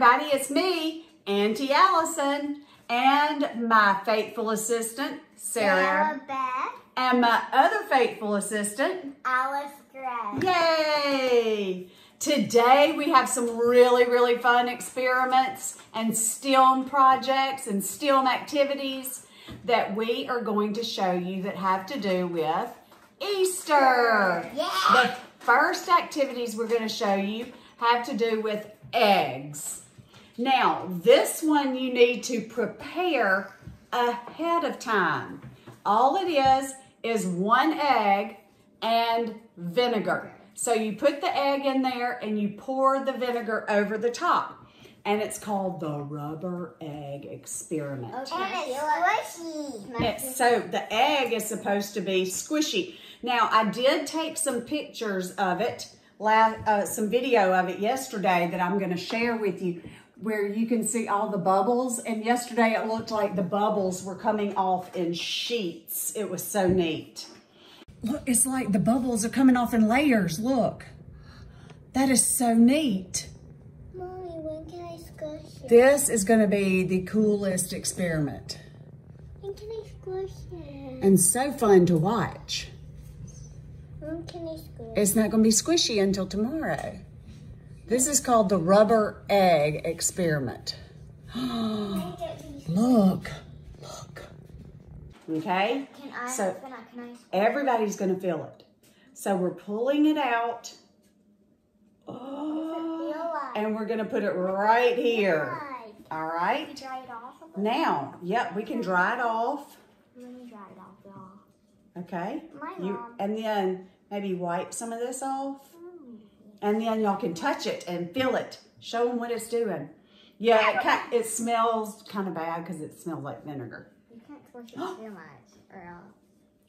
everybody, it's me, Auntie Alison, and my faithful assistant, Sarah, Sarah Beth, and my other faithful assistant, Alice Gray. Yay! Today we have some really, really fun experiments and STEM projects and STEM activities that we are going to show you that have to do with Easter. Yeah. The first activities we're going to show you have to do with eggs. Now, this one you need to prepare ahead of time. All it is is one egg and vinegar. So you put the egg in there and you pour the vinegar over the top. And it's called the rubber egg experiment. And it's squishy. It's- so the egg is supposed to be squishy. Now, I did take some pictures of it, uh, some video of it yesterday that I'm going to share with you where you can see all the bubbles. And yesterday it looked like the bubbles were coming off in sheets. It was so neat. Look, it's like the bubbles are coming off in layers. Look. That is so neat. Mommy, when can I squish it? This is going to be the coolest experiment When can I squish it? and so fun to watch. When can I squish it? It's not going to be squishy until tomorrow. This is called the rubber egg experiment. Look, look. Okay, Can I So- open it? Can I squish everybody's going to feel it. So we're pulling it out. Oh, and we're going to put it right here. All right. dry it off a? Now, yep, we can dry it off. Let me dry it off, y'all. Okay. My You and then maybe wipe some of this off. And then y'all can touch it and feel it. Show them what it's doing. Yeah, it, ki- it smells kind of bad because it smells like vinegar. You can't squish it too much, or else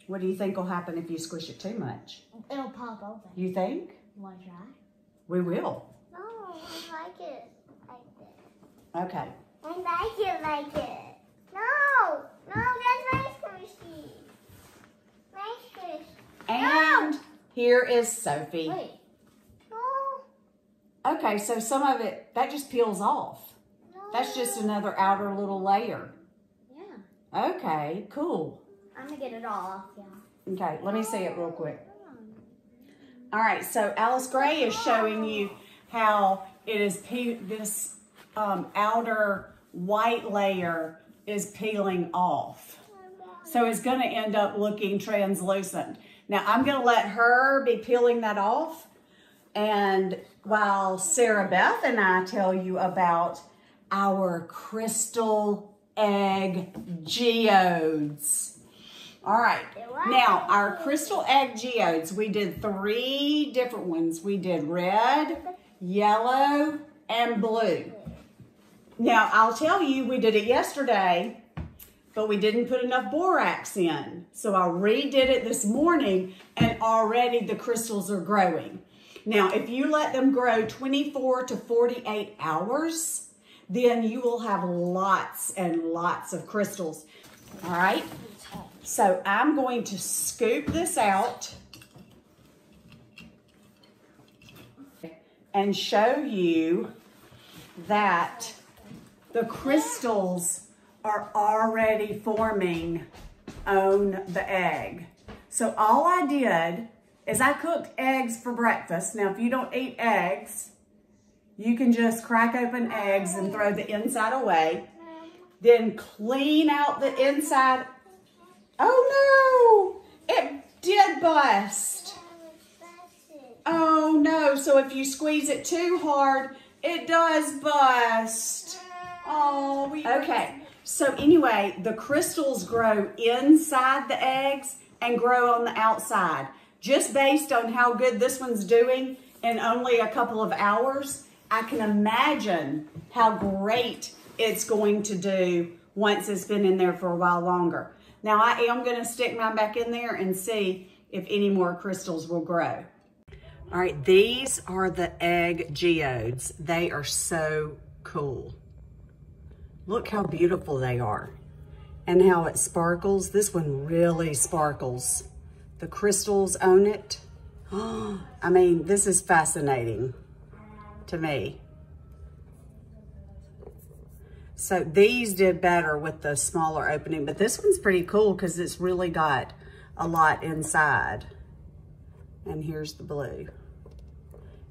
What do you think will happen if you squish it too much? it'll pop open. You think? You want to try? We will. No, I like it like this. Okay. I like it like it. No, no, that's my squishy. My squish. And here is Sophie. Wait. Okay, so some of it, that just peels off. no. That's just another outer little layer. Yeah. Okay, cool. I'm gonna get it all off, yeah. Okay, let me see it real quick. All right, so Alice Gray is showing you how it is this um, outer white layer is peeling off. So it's going to end up looking translucent. Now I'm going to let her be peeling that off. And while Sarah Beth and I tell you about our crystal egg geodes. All right. Now, our crystal egg geodes, we did three different ones. We did red, yellow, and blue. Now, I'll tell you, we did it yesterday, but we didn't put enough borax in. So I redid it this morning, and already the crystals are growing. Now, if you let them grow 24 to 48 hours, then you will have lots and lots of crystals. All right? So I'm going to scoop this out and show you that the crystals are already forming on the egg. So all I did is I cooked eggs for breakfast. Now, if you don't eat eggs, you can just crack open eggs and throw the inside away. Then clean out the inside. Oh no, it did bust. Oh no, so if you squeeze it too hard, it does bust. Oh, we okay. So anyway, the crystals grow inside the eggs and grow on the outside. Just based on how good this one's doing in only a couple of hours, I can imagine how great it's going to do once it's been in there for a while longer. Now I am going to stick mine back in there and see if any more crystals will grow. All right, these are the egg geodes. They are so cool. Look how beautiful they are and how it sparkles. This one really sparkles. The crystals own it. I mean, this is fascinating to me. So these did better with the smaller opening, but this one's pretty cool because it's really got a lot inside. And here's the blue.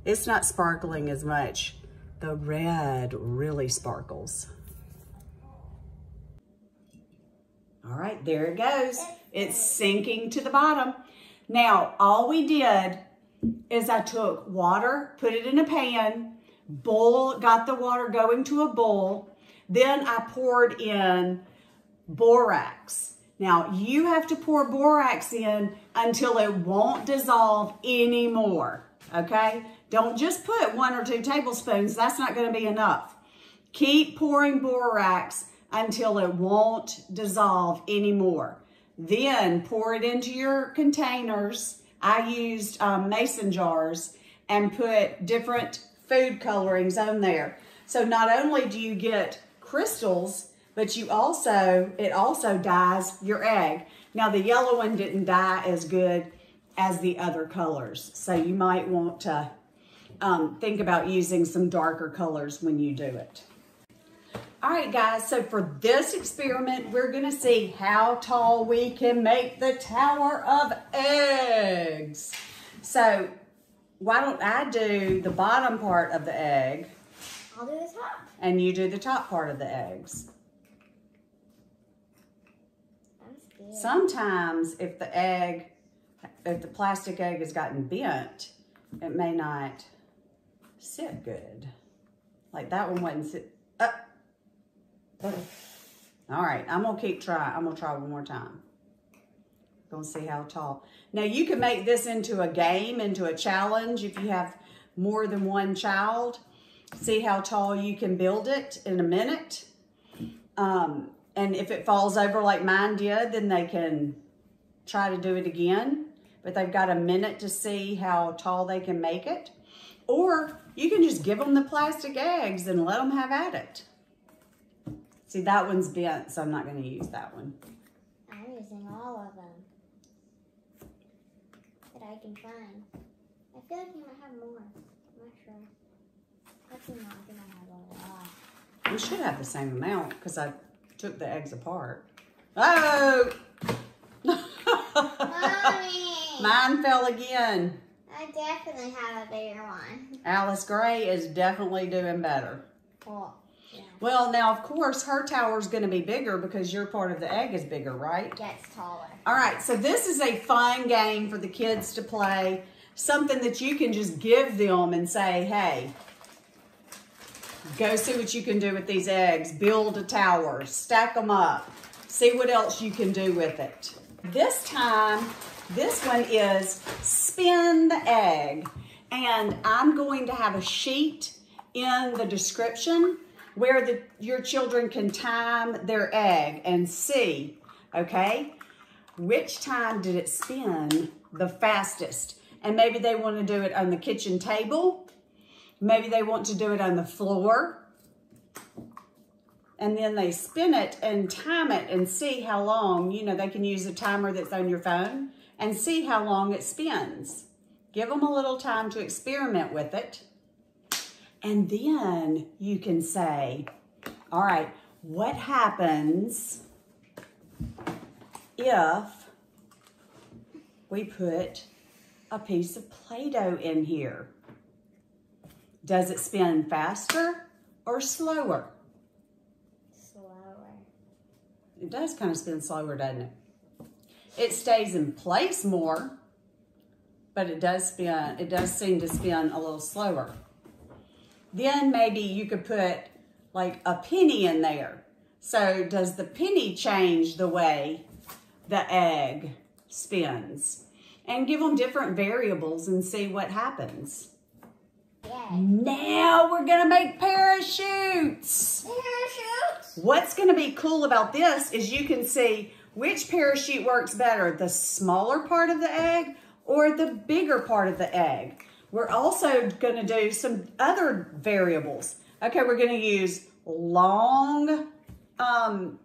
It's not sparkling as much. The red really sparkles. All right, there it goes. It's sinking to the bottom. Now, all we did is I took water, put it in a pan, boil, got the water going to a boil. Then I poured in borax. Now, you have to pour borax in until it won't dissolve anymore, okay? Don't just put one or two tablespoons. That's not going to be enough. Keep pouring borax until it won't dissolve anymore. Then pour it into your containers. I used um, mason jars and put different food colorings on there. So not only do you get crystals, but you also, it also dyes your egg. Now the yellow one didn't dye as good as the other colors. So you might want to um, think about using some darker colors when you do it. All right, guys, so for this experiment, we're gonna see how tall we can make the tower of eggs. So why don't I do the bottom part of the egg? I'll do the top. And you do the top part of the eggs. I'm scared. Sometimes if the egg, if the plastic egg has gotten bent, it may not sit good. Like that one wasn't sit, uh, all right, I'm gonna keep trying. I'm gonna try one more time. Gonna see how tall. Now you can make this into a game, into a challenge if you have more than one child. See how tall you can build it in a minute. Um, and if it falls over like mine did, then they can try to do it again. But they've got a minute to see how tall they can make it. Or you can just give them the plastic eggs and let them have at it. See, that one's bent, so I'm not going to use that one. I'm using all of them that I can find. I feel like you might have more. I'm not sure. Actually, no, I think I have a lot. We should have the same amount because I took the eggs apart. Oh! Mommy! Mine fell again. I definitely have a bigger one. Alice Gray is definitely doing better. Well, yeah. Well, now, of course, her tower is going to be bigger because your part of the egg is bigger, right? Gets taller. All right, so this is a fun game for the kids to play. Something that you can just give them and say, hey, go see what you can do with these eggs. Build a tower, stack them up, see what else you can do with it. This time, this one is spin the egg. And I'm going to have a sheet in the description where the, your children can time their egg and see, okay, which time did it spin the fastest. And maybe they want to do it on the kitchen table. Maybe they want to do it on the floor. And then they spin it and time it and see how long, you know, they can use a timer that's on your phone and see how long it spins. Give them a little time to experiment with it. And then you can say, all right, what happens if we put a piece of Play-Doh in here? Does it spin faster or slower? Slower. It does kind of spin slower, doesn't it? It stays in place more, but it does spin, it does seem to spin a little slower. Then maybe you could put like a penny in there. So does the penny change the way the egg spins? And give them different variables and see what happens. Yeah. Now we're gonna make parachutes. Parachutes. What's gonna be cool about this is you can see which parachute works better, the smaller part of the egg or the bigger part of the egg. We're also gonna do some other variables. Okay, we're gonna use long um,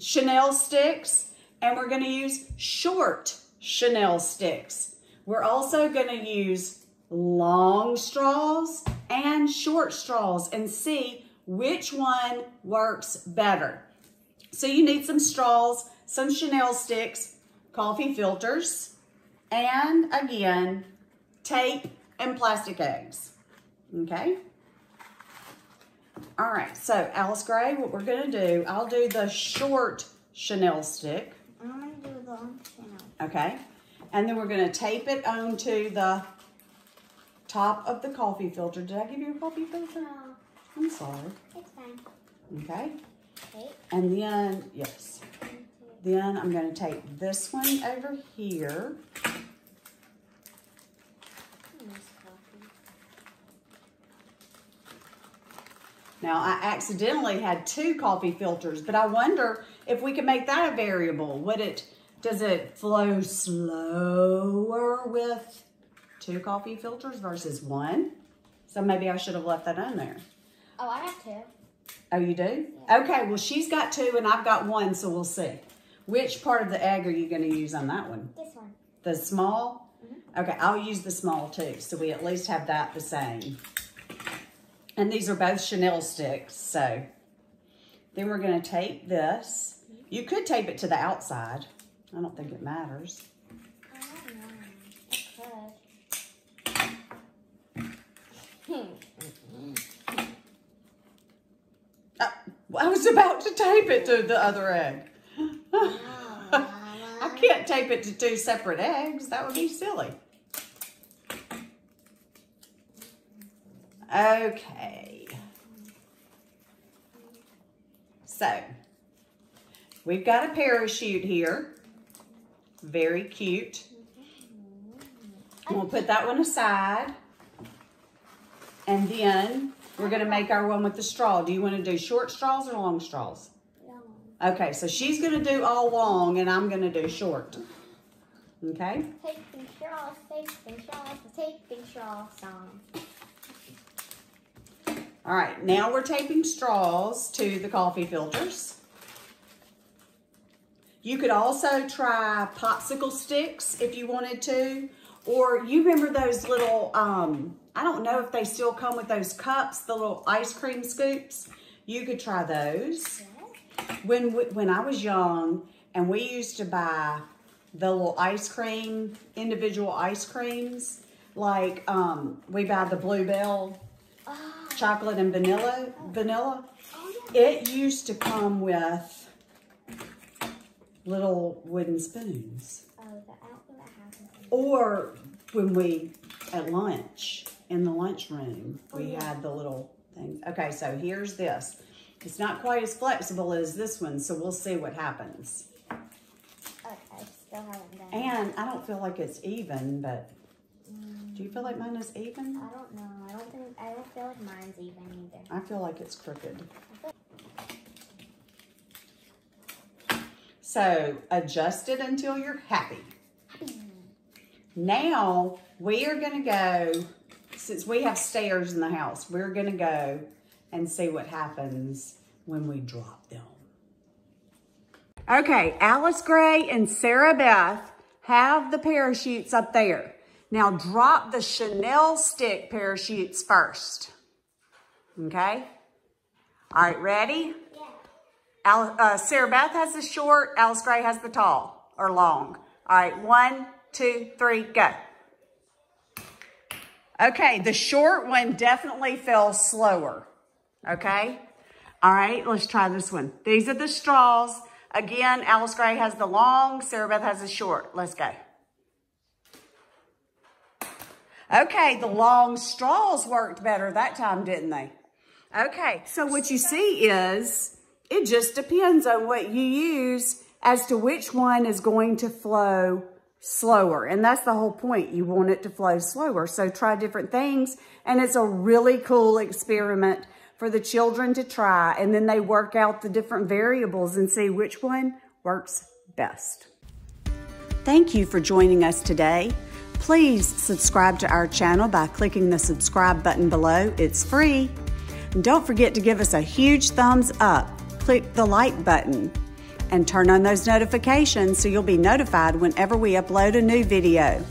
chenille sticks and we're gonna use short chenille sticks. We're also gonna use long straws and short straws and see which one works better. So you need some straws, some chenille sticks, coffee filters, and again, tape and plastic eggs, okay? All right, so Alice Gray, what we're gonna do, I'll do the short chenille stick. I'm gonna do the long chenille. Okay. And then we're going to tape it onto the top of the coffee filter. Did I give you a coffee filter? No, I'm sorry. it's fine. Okay. Okay. And then, yes. Then I'm going to take this one over here. Now, I accidentally had two coffee filters, but I wonder if we can make that a variable. Would it, does it flow slower with two coffee filters versus one? So maybe I should have left that in there. Oh, I have two. Oh, you do? Okay, well, she's got two and I've got one, so we'll see. Which part of the egg are you going to use on that one? This one. The small? Mm-hmm. Okay, I'll use the small too, so we at least have that the same. And these are both chenille sticks, so. Then we're gonna tape this. You could tape it to the outside. I don't think it matters. Uh, I was about to tape it to the other egg. I can't tape it to two separate eggs. That would be silly. Okay. So, we've got a parachute here. Very cute. And we'll put that one aside. And then we're going to make our one with the straw. Do you want to do short straws or long straws? No. Okay, so she's going to do all long and I'm going to do short. Okay? Taping straws, taping straws, taping straw song. All right, now we're taping straws to the coffee filters. You could also try popsicle sticks if you wanted to. Or you remember those little, um, I don't know if they still come with those cups, the little ice cream scoops. You could try those. When, when I was young and we used to buy the little ice cream, individual ice creams, like um, we buy the Bluebell Oh, chocolate and vanilla, vanilla. It used to come with little wooden spoons. Oh, the outlet has. Or when we, at lunch, in the lunchroom, we Oh, had the little things. Okay, so here's this. It's not quite as flexible as this one, so we'll see what happens. Okay, still haven't done it. And I don't feel like it's even, but do you feel like mine is even? I don't know. I don't think I don't feel like mine's even either. I feel like it's crooked. So adjust it until you're happy. Now we are going to go, since we have stairs in the house, we're going to go and see what happens when we drop them. Okay, Alice Gray and Sarah Beth have the parachutes up there. Now drop the chenille stick parachutes first. Okay? All right, ready? Yeah. Al, uh, Sarah Beth has the short, Alice Gray has the tall or long. All right, one, two, three, go. Okay, the short one definitely fell slower. Okay? All right, let's try this one. These are the straws. Again, Alice Gray has the long, Sarah Beth has the short. Let's go. Okay, the long straws worked better that time, didn't they? Okay, so what you see is it just depends on what you use as to which one is going to flow slower. And that's the whole point. You want it to flow slower. So try different things. And it's a really cool experiment for the children to try. And then they work out the different variables and see which one works best. Thank you for joining us today. Please subscribe to our channel by clicking the subscribe button below. It's free. And don't forget to give us a huge thumbs up. Click the like button and turn on those notifications so you'll be notified whenever we upload a new video.